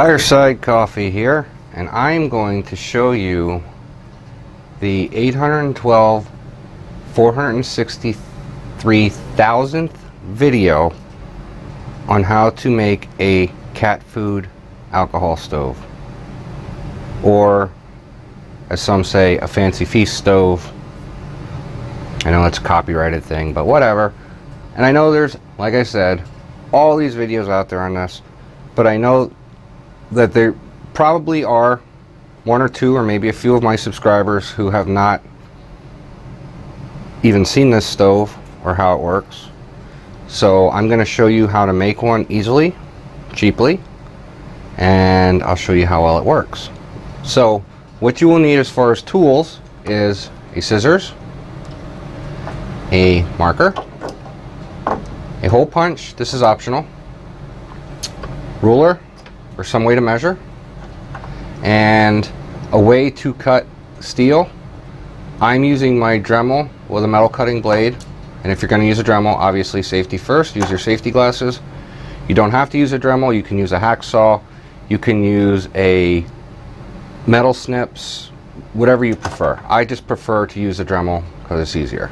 Fireside Coffee here, and I'm going to show you the 812 463,000th video on how to make a cat food alcohol stove. Or, as some say, a fancy feast stove. I know it's a copyrighted thing, but whatever. And I know there's, like I said, all these videos out there on this, but I know that there probably are one or two or maybe a few of my subscribers who have not even seen this stove or how it works. So I'm going to show you how to make one easily, cheaply, and I'll show you how well it works. So what you will need as far as tools is a scissors, a marker, a hole punch, this is optional, ruler or some way to measure, and a way to cut steel. I'm using my Dremel with a metal cutting blade. And if you're going to use a Dremel obviously safety first use your safety glasses. You don't have to use a Dremel you can use a hacksaw you can use a metal snips whatever you prefer. I just prefer to use a Dremel because it's easier.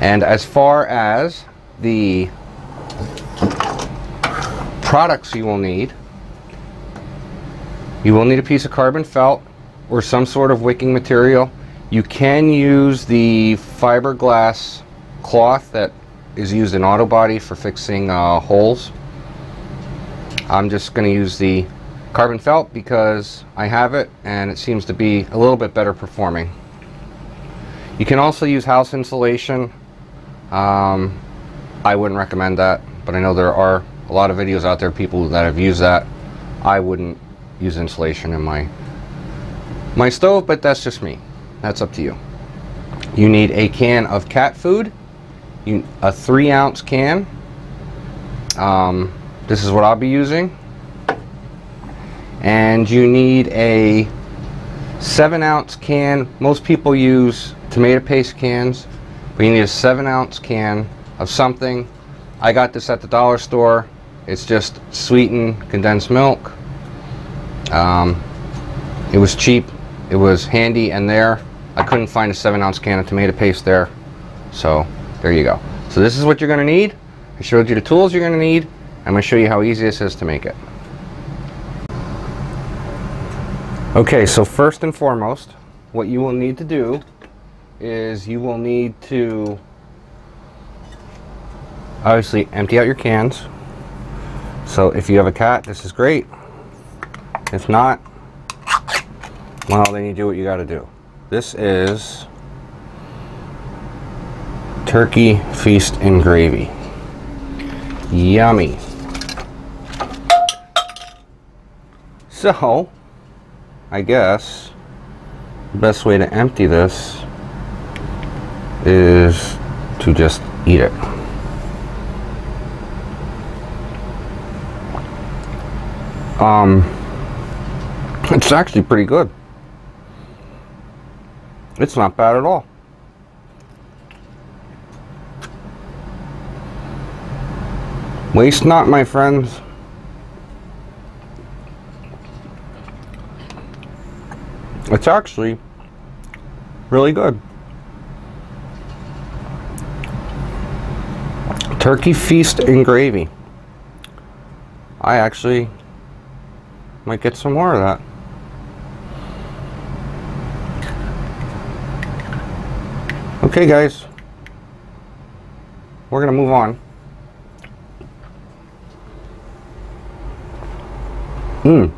And as far as the products you will need you will need a piece of carbon felt or some sort of wicking material you can use the fiberglass cloth that is used in auto body for fixing uh, holes. I'm just going to use the carbon felt because I have it and it seems to be a little bit better performing. You can also use house insulation. Um, I wouldn't recommend that, but I know there are a lot of videos out there, people that have used that. I wouldn't use insulation in my my stove, but that's just me. That's up to you. You need a can of cat food, you, a three ounce can. Um, this is what I'll be using. And you need a seven ounce can. Most people use tomato paste cans, but you need a seven ounce can of something. I got this at the dollar store. It's just sweetened condensed milk. Um, it was cheap. It was handy and there. I couldn't find a 7 ounce can of tomato paste there. So there you go. So this is what you're going to need. I showed you the tools you're going to need. I'm going to show you how easy this is to make it. Okay, so first and foremost, what you will need to do is you will need to obviously empty out your cans. So if you have a cat, this is great. If not, well, then you do what you got to do. This is turkey feast and gravy. Yummy. So, I guess the best way to empty this is to just eat it. Um, it's actually pretty good. It's not bad at all. Waste not, my friends. It's actually really good. Turkey feast and gravy. I actually might get some more of that. Okay, guys. We're going to move on. Mmm.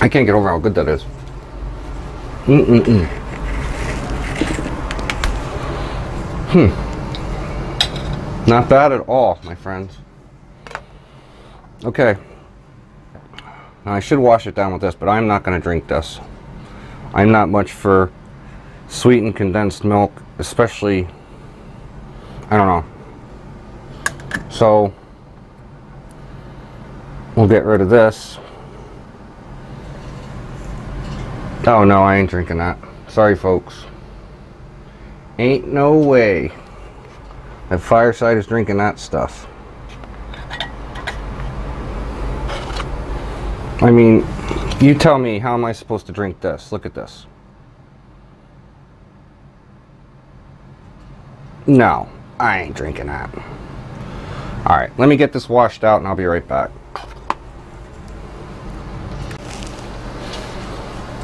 I can't get over how good that is. Mm-mm-mm. Hmm. Not bad at all, my friends. Okay. I should wash it down with this, but I'm not going to drink this. I'm not much for sweetened condensed milk, especially, I don't know. So, we'll get rid of this. Oh no, I ain't drinking that. Sorry folks. Ain't no way that Fireside is drinking that stuff. I mean, you tell me, how am I supposed to drink this? Look at this. No, I ain't drinking that. Alright, let me get this washed out and I'll be right back.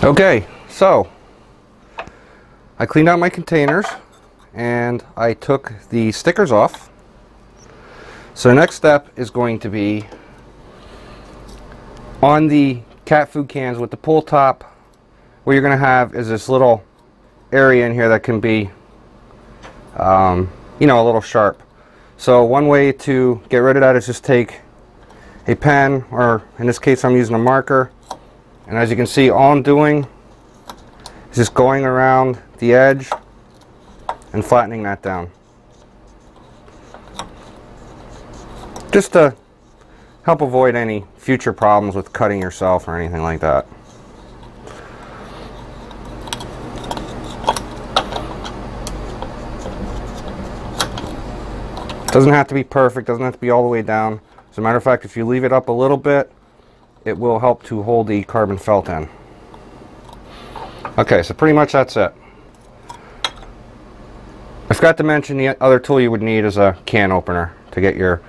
Okay, so I cleaned out my containers and I took the stickers off. So next step is going to be on the cat food cans with the pull top what you're going to have is this little area in here that can be um, you know a little sharp. So one way to get rid of that is just take a pen or in this case I'm using a marker. And as you can see all I'm doing is just going around the edge and flattening that down. Just to help avoid any future problems with cutting yourself or anything like that. Doesn't have to be perfect, doesn't have to be all the way down. As a matter of fact, if you leave it up a little bit, it will help to hold the carbon felt in. Okay, so pretty much that's it. I forgot to mention the other tool you would need is a can opener to get your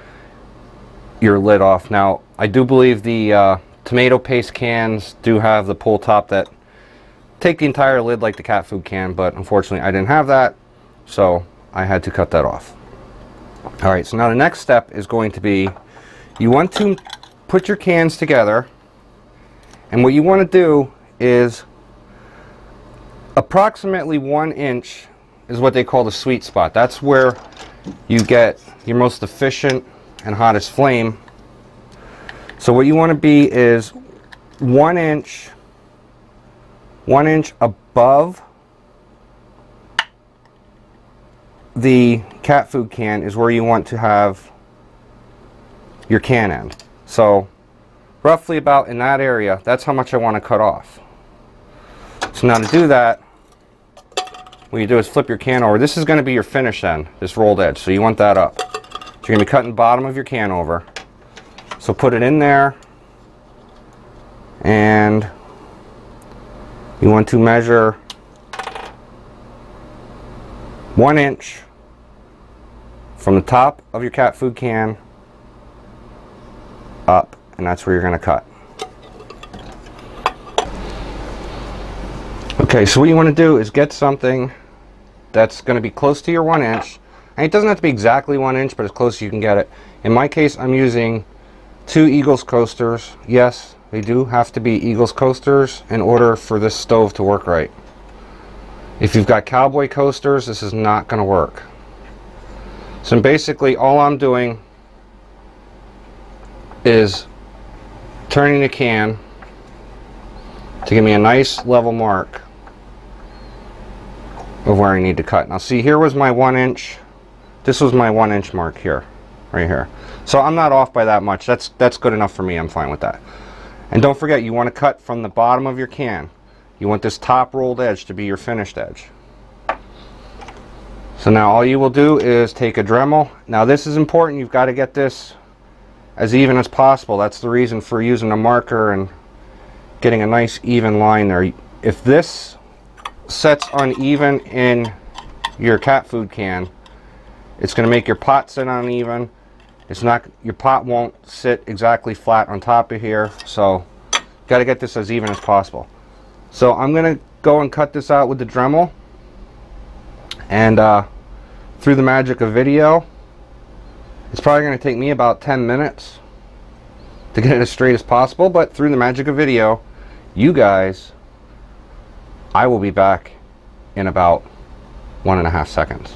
your lid off. Now, I do believe the uh, tomato paste cans do have the pull top that take the entire lid like the cat food can, but unfortunately I didn't have that, so I had to cut that off. Alright, so now the next step is going to be you want to put your cans together, and what you want to do is approximately one inch is what they call the sweet spot. That's where you get your most efficient and hottest flame. So what you want to be is one inch, one inch above the cat food can is where you want to have your can end. So roughly about in that area, that's how much I want to cut off. So now to do that, what you do is flip your can over. This is going to be your finish end, this rolled edge. So you want that up. You're going to be cutting the bottom of your can over. So put it in there and you want to measure one inch from the top of your cat food can up and that's where you're going to cut. Okay, so what you want to do is get something that's going to be close to your one inch and it doesn't have to be exactly one inch, but as close as you can get it. In my case, I'm using two Eagles coasters. Yes, they do have to be Eagles coasters in order for this stove to work right. If you've got cowboy coasters, this is not going to work. So basically, all I'm doing is turning the can to give me a nice level mark of where I need to cut. Now see, here was my one inch this was my one inch mark here, right here. So I'm not off by that much. That's, that's good enough for me. I'm fine with that. And don't forget, you want to cut from the bottom of your can. You want this top rolled edge to be your finished edge. So now all you will do is take a Dremel. Now this is important. You've got to get this as even as possible. That's the reason for using a marker and getting a nice even line there. If this sets uneven in your cat food can, it's going to make your pot sit uneven. It's not your pot won't sit exactly flat on top of here. So got to get this as even as possible. So I'm going to go and cut this out with the Dremel. And uh, through the magic of video, it's probably going to take me about 10 minutes to get it as straight as possible. But through the magic of video, you guys, I will be back in about one and a half seconds.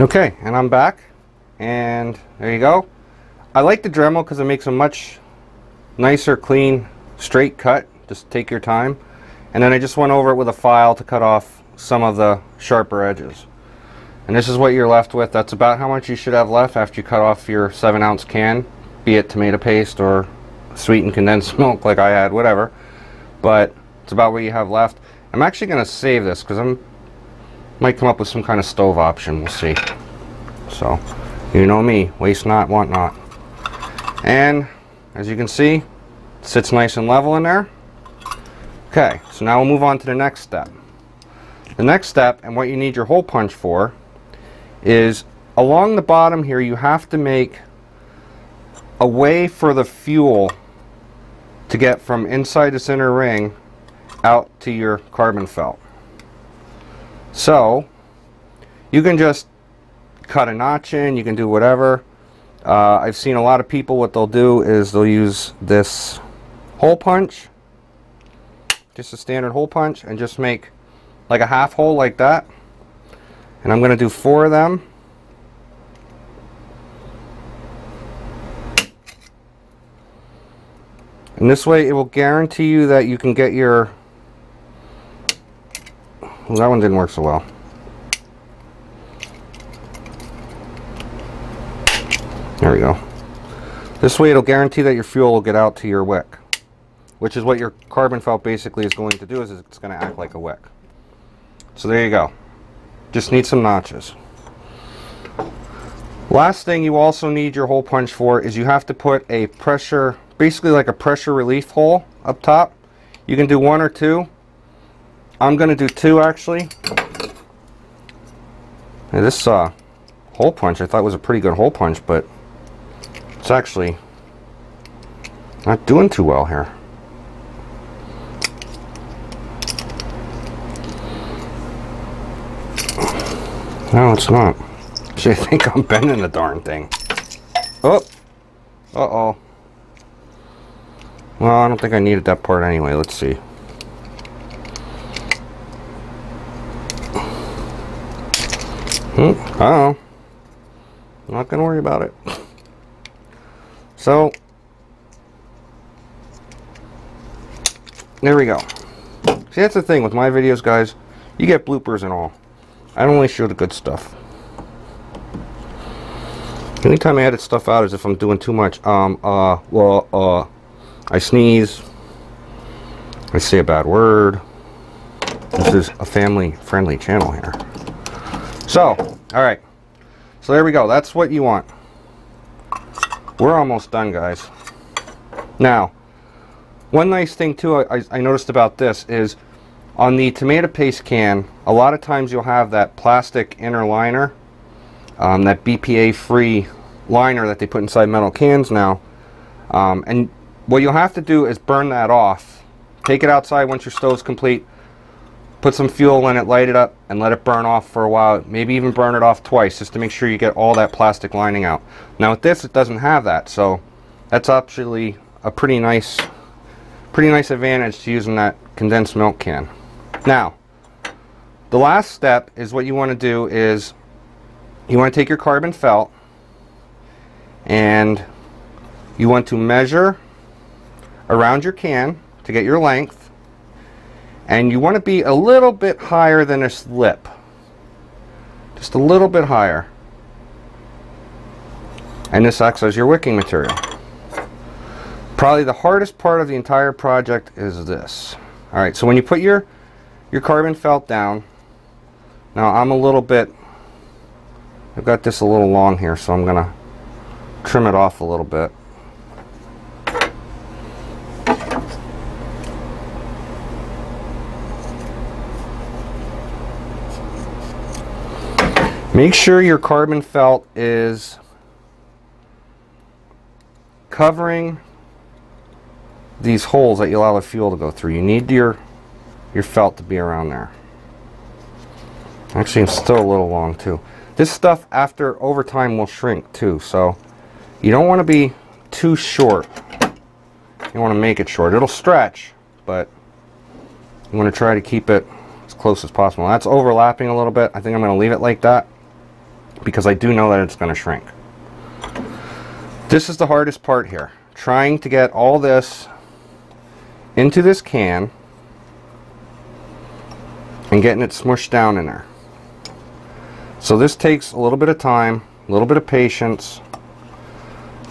Okay, and I'm back. And there you go. I like the Dremel because it makes a much nicer, clean, straight cut. Just take your time. And then I just went over it with a file to cut off some of the sharper edges. And this is what you're left with. That's about how much you should have left after you cut off your 7 ounce can, be it tomato paste or sweetened condensed milk like I had, whatever. But it's about what you have left. I'm actually going to save this because I'm might come up with some kind of stove option. We'll see. So, you know me. Waste not, want not. And as you can see, sits nice and level in there. Okay, so now we'll move on to the next step. The next step, and what you need your hole punch for, is along the bottom here you have to make a way for the fuel to get from inside the center ring out to your carbon felt. So you can just cut a notch in, you can do whatever. Uh, I've seen a lot of people, what they'll do is they'll use this hole punch, just a standard hole punch, and just make like a half hole like that. And I'm going to do four of them. And this way it will guarantee you that you can get your... Well, that one didn't work so well. There we go. This way it'll guarantee that your fuel will get out to your wick. Which is what your carbon felt basically is going to do is it's going to act like a wick. So there you go. Just need some notches. Last thing you also need your hole punch for is you have to put a pressure basically like a pressure relief hole up top. You can do one or two. I'm going to do two actually. Now this uh, hole punch I thought was a pretty good hole punch, but it's actually not doing too well here. No, it's not. Actually, I think I'm bending the darn thing. Oh! Uh-oh. Well, I don't think I needed that part anyway. Let's see. Hmm, oh I'm not going to worry about it. So, there we go. See, that's the thing with my videos, guys. You get bloopers and all. I only show the good stuff. Anytime I edit stuff out is if I'm doing too much. Um, uh, well, uh, I sneeze. I say a bad word. This is a family-friendly channel here. So, all right. So there we go. That's what you want. We're almost done, guys. Now, one nice thing, too, I, I noticed about this is on the tomato paste can, a lot of times you'll have that plastic inner liner, um, that BPA-free liner that they put inside metal cans now. Um, and what you'll have to do is burn that off. Take it outside once your stove's complete. Put some fuel in it, light it up, and let it burn off for a while. Maybe even burn it off twice just to make sure you get all that plastic lining out. Now with this, it doesn't have that, so that's actually a pretty nice, pretty nice advantage to using that condensed milk can. Now, the last step is what you want to do is you want to take your carbon felt and you want to measure around your can to get your length and you want to be a little bit higher than this lip. Just a little bit higher. And this acts as your wicking material. Probably the hardest part of the entire project is this. Alright so when you put your your carbon felt down now I'm a little bit I've got this a little long here so I'm gonna trim it off a little bit Make sure your carbon felt is covering these holes that you allow the fuel to go through. You need your your felt to be around there. Actually, it's still a little long too. This stuff after over time will shrink too, so you don't want to be too short. You want to make it short. It'll stretch, but you want to try to keep it as close as possible. That's overlapping a little bit. I think I'm going to leave it like that because I do know that it's going to shrink. This is the hardest part here. Trying to get all this into this can and getting it smushed down in there. So this takes a little bit of time, a little bit of patience.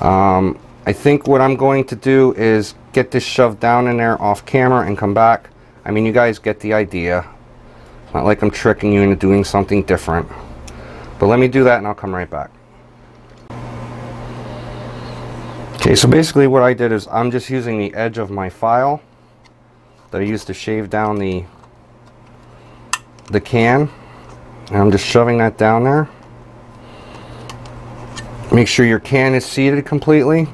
Um, I think what I'm going to do is get this shoved down in there off camera and come back. I mean, you guys get the idea. It's not like I'm tricking you into doing something different. But let me do that and I'll come right back. Okay, so basically what I did is I'm just using the edge of my file that I used to shave down the the can and I'm just shoving that down there. Make sure your can is seated completely.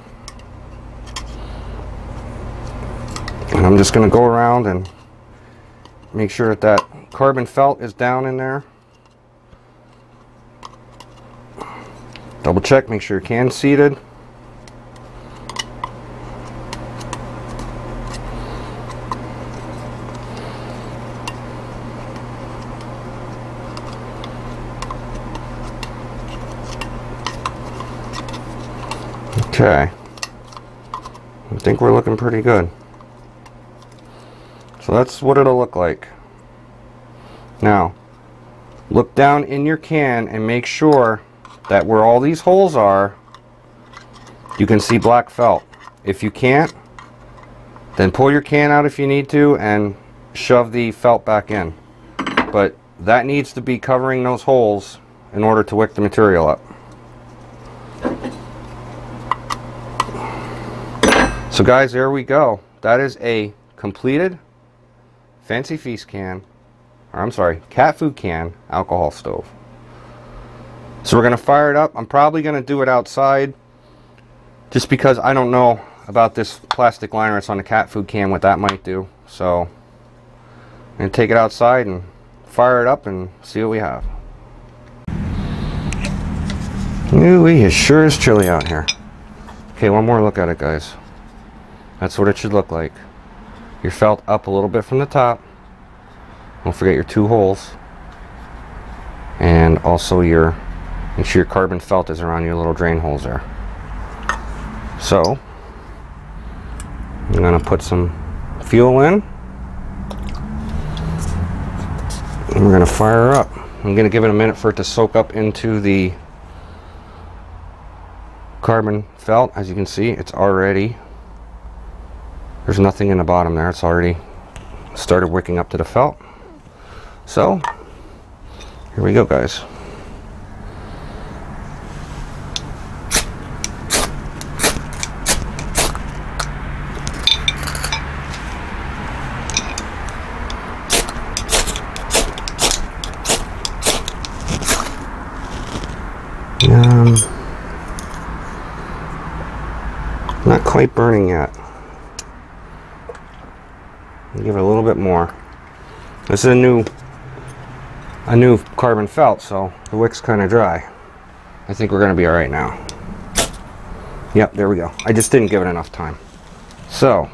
And I'm just going to go around and make sure that that carbon felt is down in there. Double check, make sure your can's seated. Okay. I think we're looking pretty good. So that's what it'll look like. Now, look down in your can and make sure that where all these holes are, you can see black felt. If you can't, then pull your can out if you need to and shove the felt back in. But that needs to be covering those holes in order to wick the material up. So guys, there we go. That is a completed Fancy Feast can, or I'm sorry, cat food can alcohol stove. So we're going to fire it up. I'm probably going to do it outside just because I don't know about this plastic liner that's on the cat food can, what that might do. So I'm going to take it outside and fire it up and see what we have. Ooh, it sure is chilly out here. Okay, one more look at it, guys. That's what it should look like. Your felt up a little bit from the top. Don't forget your two holes. And also your, make sure your carbon felt is around your little drain holes there. So, I'm to put some fuel in. We're to fire up. I'm to give it a minute for it to soak up into the carbon felt. As you can see, it's already there's nothing in the bottom there. It's already started wicking up to the felt. So, here we go, guys. Um, not quite burning yet. Give it a little bit more. This is a new a new carbon felt, so the wick's kind of dry. I think we're going to be all right now. Yep, there we go. I just didn't give it enough time. So,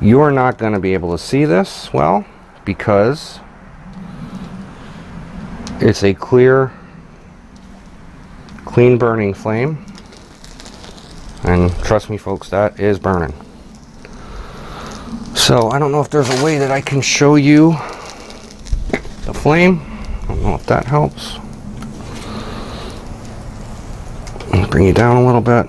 you're not going to be able to see this well because it's a clear, clean burning flame. And trust me folks, that is burning. So I don't know if there's a way that I can show you the flame. I don't know if that helps. Bring you down a little bit.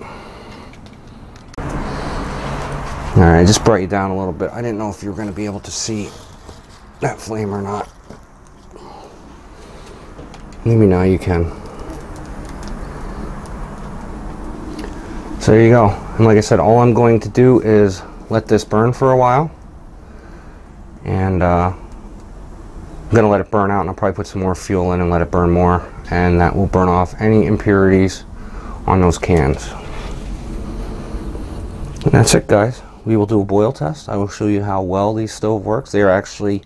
Alright, I just brought you down a little bit. I didn't know if you were going to be able to see that flame or not. Maybe now you can. So there you go. And like I said, all I'm going to do is let this burn for a while. And uh, I'm gonna let it burn out and I'll probably put some more fuel in and let it burn more. And that will burn off any impurities on those cans. And that's it guys. We will do a boil test. I will show you how well these stove works. They are actually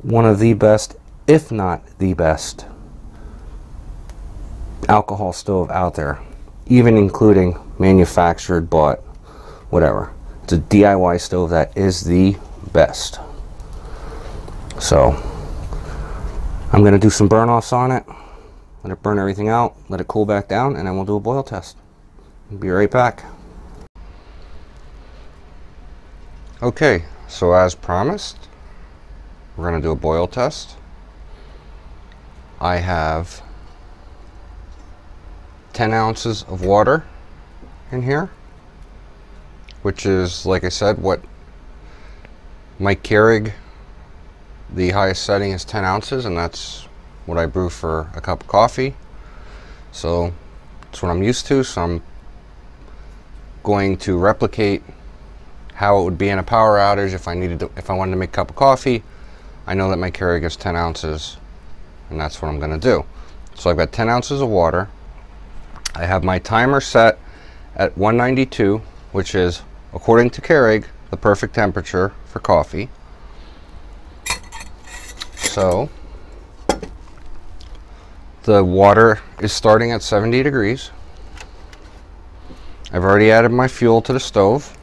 one of the best if not the best alcohol stove out there even including manufactured bought whatever it's a DIY stove that is the best. So I'm going to do some burn offs on it, let it burn everything out, let it cool back down, and then we'll do a boil test. Be right back. Okay, so as promised, we're going to do a boil test. I have 10 ounces of water in here, which is, like I said, what Mike Keurig, the highest setting is 10 ounces, and that's what I brew for a cup of coffee. So that's what I'm used to, so I'm going to replicate how it would be in a power outage if I needed to, if I wanted to make a cup of coffee. I know that my Keurig is 10 ounces and that's what I'm going to do. So I've got 10 ounces of water. I have my timer set at 192, which is, according to Keurig, the perfect temperature for coffee. So the water is starting at 70 degrees. I've already added my fuel to the stove.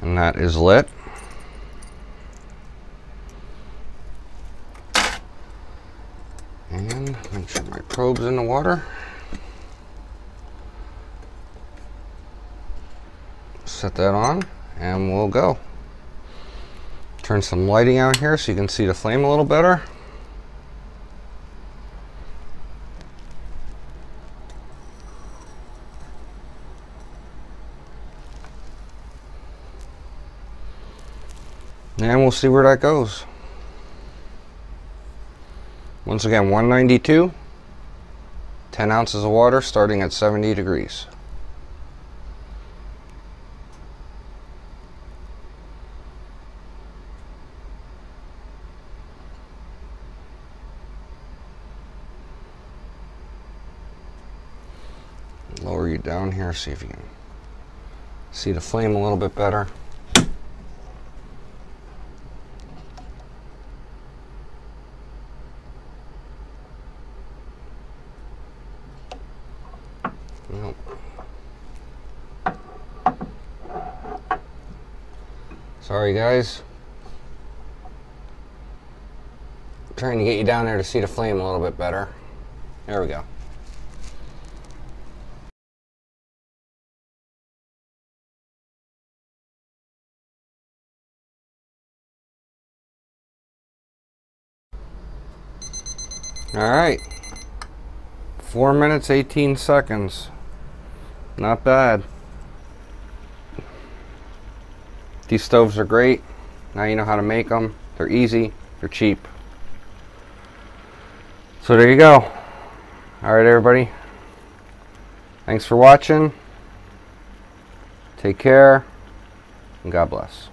And that is lit. And make sure my probe's in the water. Set that on and we'll go. Turn some lighting out here so you can see the flame a little better. And we'll see where that goes. Once again, 192, 10 ounces of water starting at 70 degrees. Lower you down here, see if you can see the flame a little bit better. Sorry guys. trying to get you down there to see the flame a little bit better. There we go. All right. Four minutes, 18 seconds. Not bad. These stoves are great. Now you know how to make them. They're easy. They're cheap. So there you go. All right, everybody. Thanks for watching. Take care. And God bless.